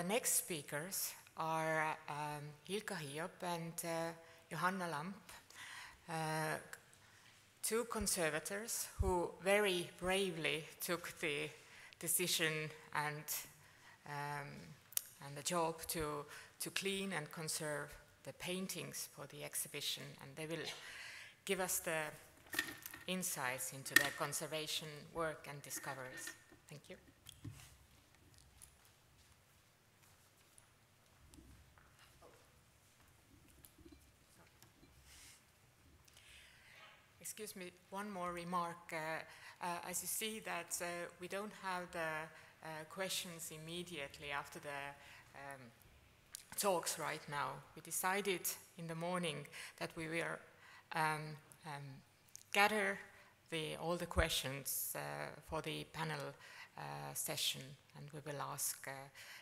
the next speakers are um, Hilkka Hiiop and uh, Johanna Lamp, uh, two conservators who very bravely took the decision and, um, and the job to, to clean and conserve the paintings for the exhibition. And they will give us the insights into their conservation work and discoveries. Thank you. Excuse me, one more remark. Uh, uh, as you see that uh, we don't have the questions immediately after the um, talks right now. We decided in the morning that we will um, um, gather the, all the questions for the panel uh, session and we will ask uh,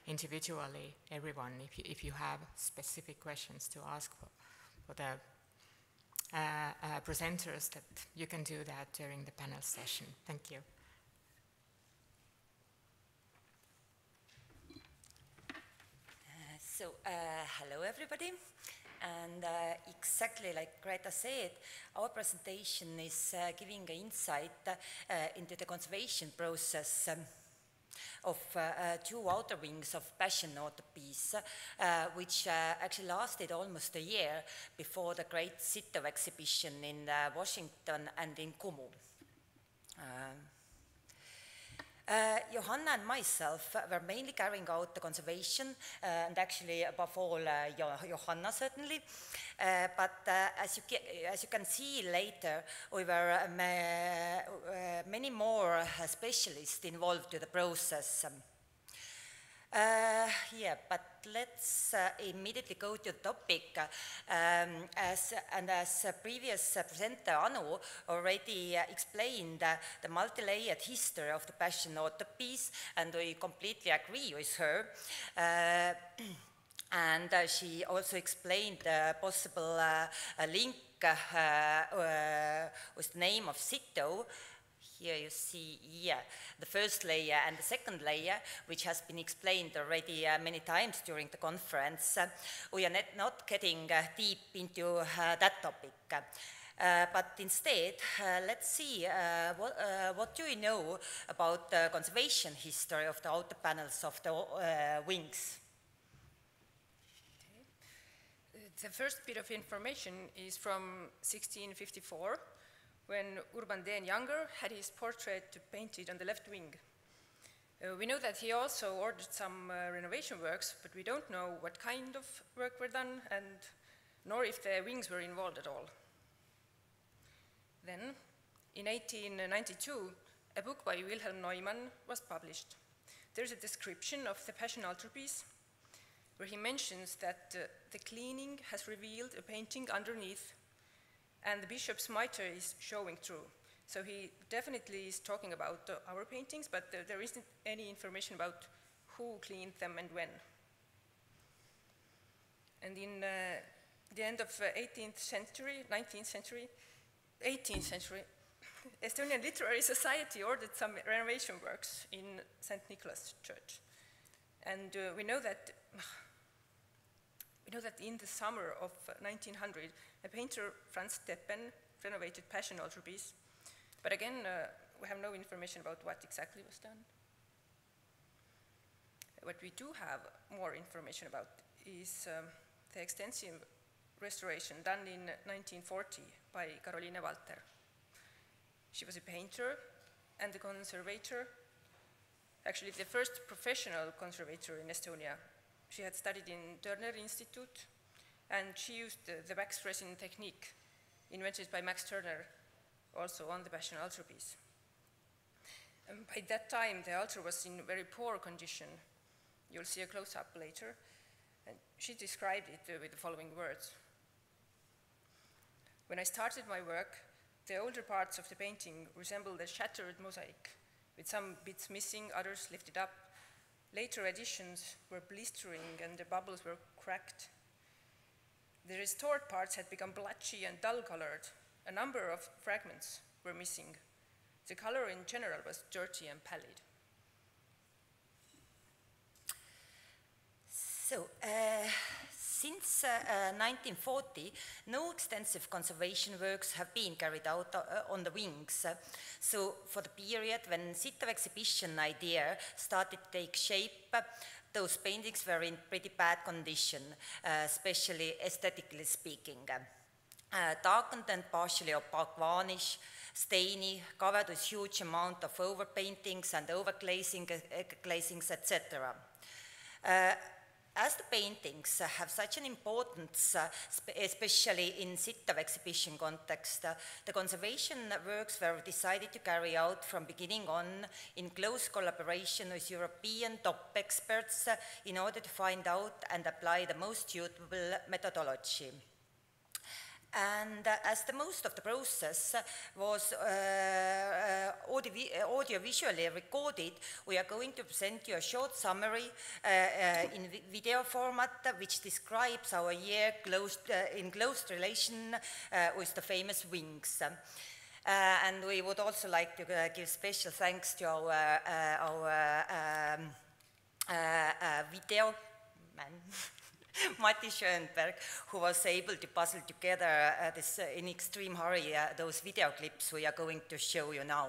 individually everyone if you, if you have specific questions to ask for, for the presenters that you can do that during the panel session. Thank you. So, uh, hello everybody. And uh, exactly like Greta said, our presentation is uh, giving insight uh, into the conservation process um, of uh, uh, two outer wings of Passion Piece, uh, which actually lasted almost a year before the Great Sittow exhibition in Washington and in Kumu. Uh, Johanna and myself were mainly carrying out the conservation, uh, and actually above all uh, Johanna certainly. Uh, but uh, as, you as you can see later, we were um, uh, many more specialists involved in the process. Um, yeah, but let's uh, immediately go to the topic. Um, as, and as previous presenter Anu already uh, explained uh, the multi-layered history of the Passion of the piece, and we completely agree with her. And she also explained the possible link with the name of Sittow here you see yeah, the first layer and the second layer, which has been explained already uh, many times during the conference. Uh, we are not, getting uh, deep into uh, that topic. Uh, but instead, uh, let's see what, what do we know about the conservation history of the outer panels of the wings. The first bit of information is from 1654 when Urban Dehn Younger had his portrait painted on the left wing. Uh, we know that he also ordered some uh, renovation works, but we don't know what kind of work were done and nor if the wings were involved at all. Then, in 1892, a book by Wilhelm Neumann was published. There's a description of the Passion altarpiece, where he mentions that uh, the cleaning has revealed a painting underneath and the bishop's mitre is showing through. So he definitely is talking about our paintings, but there, there isn't any information about who cleaned them and when. And in uh, the end of uh, 18th century, 19th century, 18th century, Estonian Literary Society ordered some renovation works in St. Nicholas Church. And uh, we know that we know that in the summer of 1900, a painter, Franz Teppen, renovated Passion altarpiece. But again, uh, we have no information about what exactly was done. What we do have more information about is um, the extensive restoration done in 1940 by Caroline Walter. She was a painter and a conservator, actually the first professional conservator in Estonia she had studied in Doerner Institute, and she used the, the wax resin technique invented by Max Doerner also on the Passion altarpiece. And by that time, the altar was in very poor condition. You'll see a close-up later. And she described it uh, with the following words. When I started my work, the older parts of the painting resembled a shattered mosaic, with some bits missing, others lifted up, Later editions were blistering and the bubbles were cracked. The restored parts had become blotchy and dull-colored. A number of fragments were missing. The color in general was dirty and pallid. So, uh, since uh, 1940, no extensive conservation works have been carried out uh, on the wings. so, for the period when Sittow exhibition idea started to take shape, those paintings were in pretty bad condition, especially aesthetically speaking. darkened and partially opaque varnish, stainy, covered with huge amount of overpaintings and overglazing, uh, glazings, etc. As the paintings have such an importance, uh, especially in Sittow exhibition context, uh, the conservation works were decided to carry out from beginning on in close collaboration with European top experts uh, in order to find out and apply the most suitable methodology. And uh, as the most of the process was uh, uh, audio, audio visually recorded, we are going to present you a short summary uh, uh, in video format which describes our year close, uh, in close relation with the famous wings. and we would also like to give special thanks to our, our um, video man. Matti Schönberg, who was able to puzzle together uh, this, uh, in extreme hurry uh, those video clips we are going to show you now,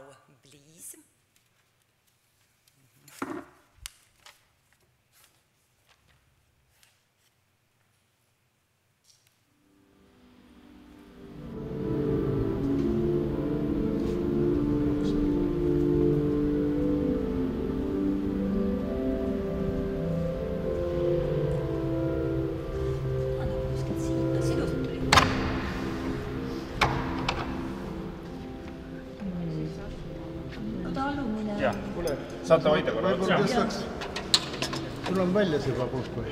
saate hoida korra võib-olla tõstaks, sul on väljas juba puhku.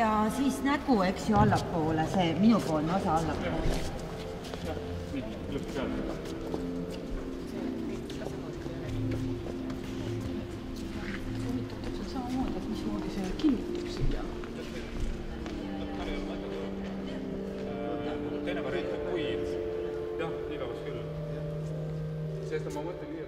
ja siis nägu, eks ju, allapoole, see minupoolne osa allapoole. lõpp peale. samamoodi, et mismoodi see kinnitub siia. Teine variant です。守ってみ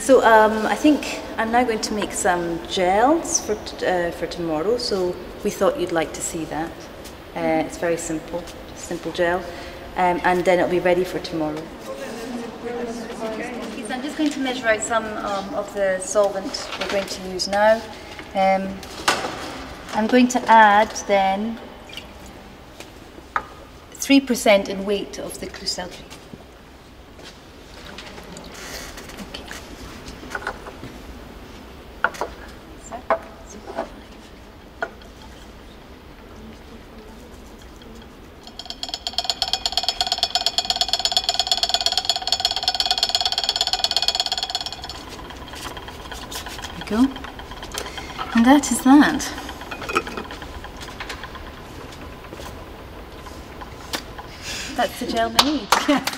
So um, I think I'm now going to make some gels for, t- uh, for tomorrow. So we thought you'd like to see that. Uh, it's very simple, simple gel. Um, and then it'll be ready for tomorrow. So I'm just going to measure out some um, of the solvent we're going to use now. Um, I'm going to add then 3% in weight of the we go. And that is that. That's the gel made.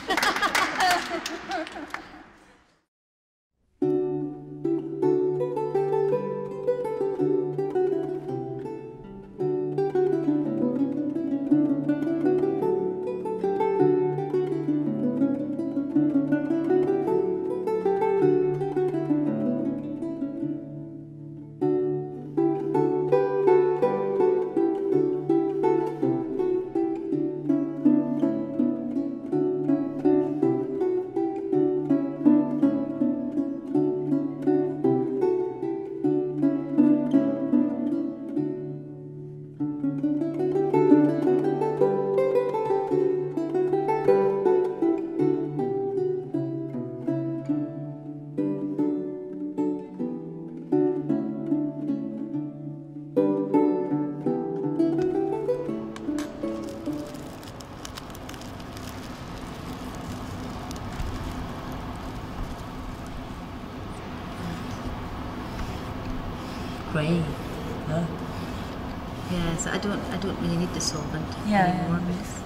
Yeah, so I don't, I don't really need the solvent Yeah, anymore. yeah. because-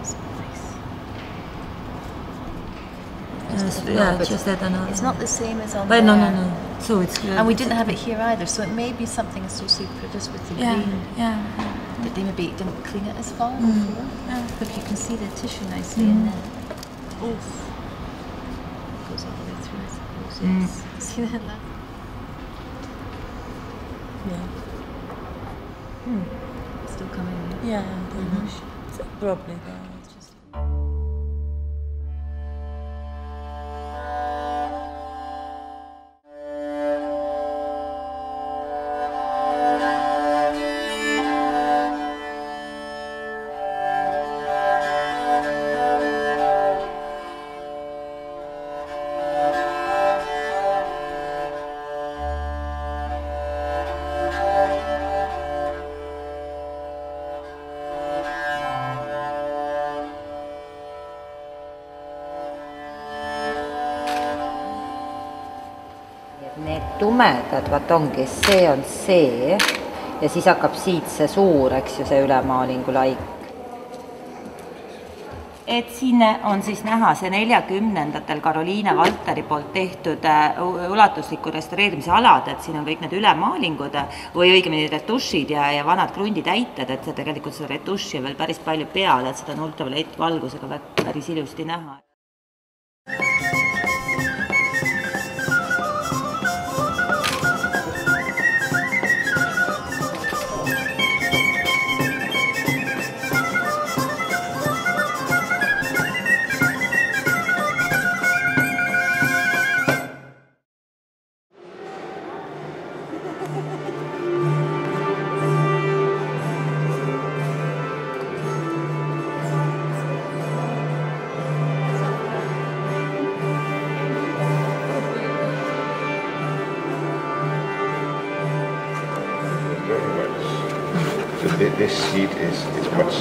It's nice. No, yeah, just that know. It's not the same as on But no, no, there. no. So it's good. And we didn't have it here either, so it may be something associated just with the Yeah, green. yeah. That they maybe didn't clean it as far. Mm. before. Yeah. But you can see the tissue nicely Mm. in there. Oof. Goes all the way through, I suppose. Mm. Yes. See that? Yeah. Hmm. Still coming. Yeah, mm-hmm. probably. Yeah, it's just. Need tumedad, vaat ongi, see on see ja siis hakkab siit see suur, eks ju, see ülemaalingu laik. et siin on siis näha see neljakümnendatel Karoliine Valteri poolt tehtud äh, ulatusliku restaureerimise alad, et siin on kõik need ülemaalingud või õigemini retušid ja, ja vanad krunditäited, et see tegelikult seda retuši on veel päris palju peal, et seda on ultraviolettvalgusega päris ilusti näha. This seat is, is much.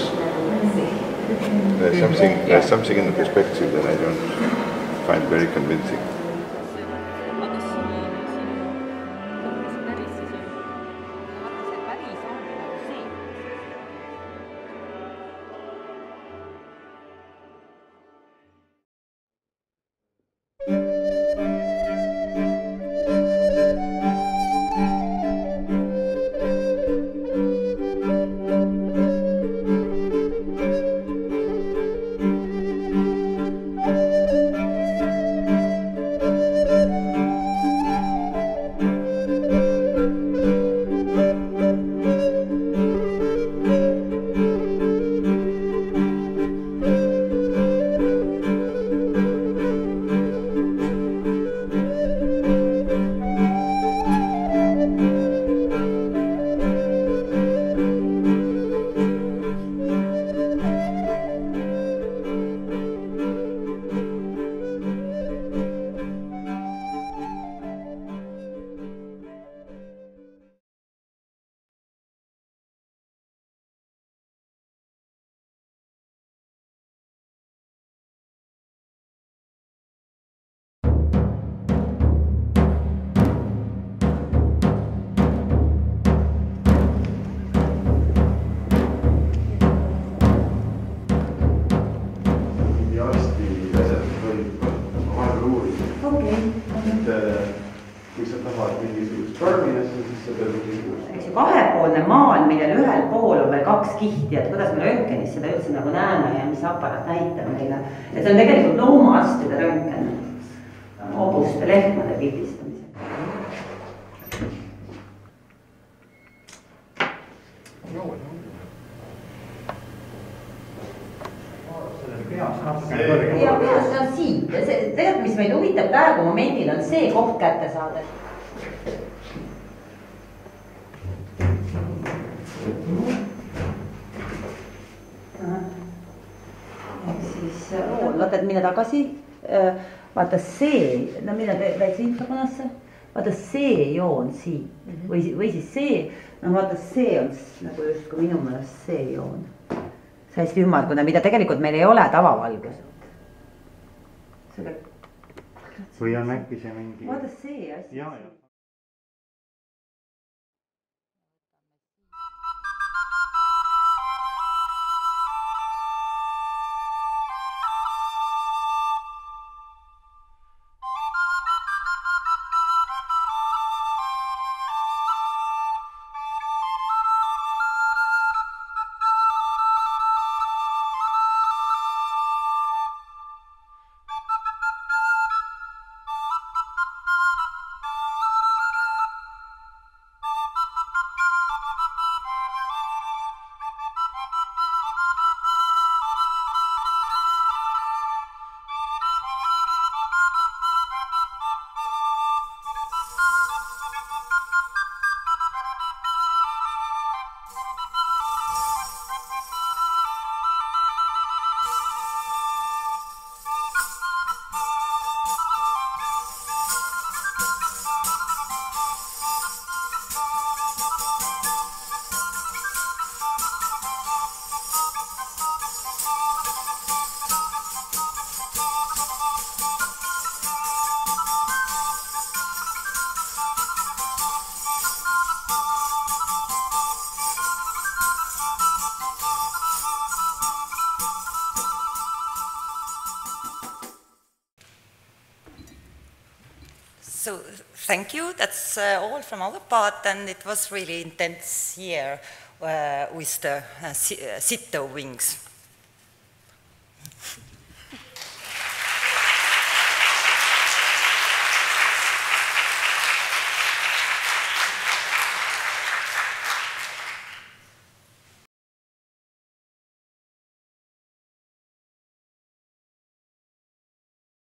There's something there's something in the perspective that I don't find very convincing. Kaks kihti, et kuidas me röntgenis seda üldse nagu näeme ja mis aparaat näitab meile. et see on tegelikult loomaarstide röntgen, hobuste, lehmade pildistamisel. ja kõrgem. peas ta on siit ja see tegelikult, mis meid huvitab praegu momendil on see koht kätte saada. Vaata, et mine tagasi. vaata see, no mine täitsa infrakonasse, vaata see joon siit mm -hmm. või, või siis see, no vaata, see on nagu justkui minu meelest see joon. see hästi ümmargune, mida tegelikult meil ei ole tavavalgus. selle, või on äkki see mingi. vaata see asi. Thank you. That's uh, all from our part, and it was really intense year uh, with the uh, uh, wings.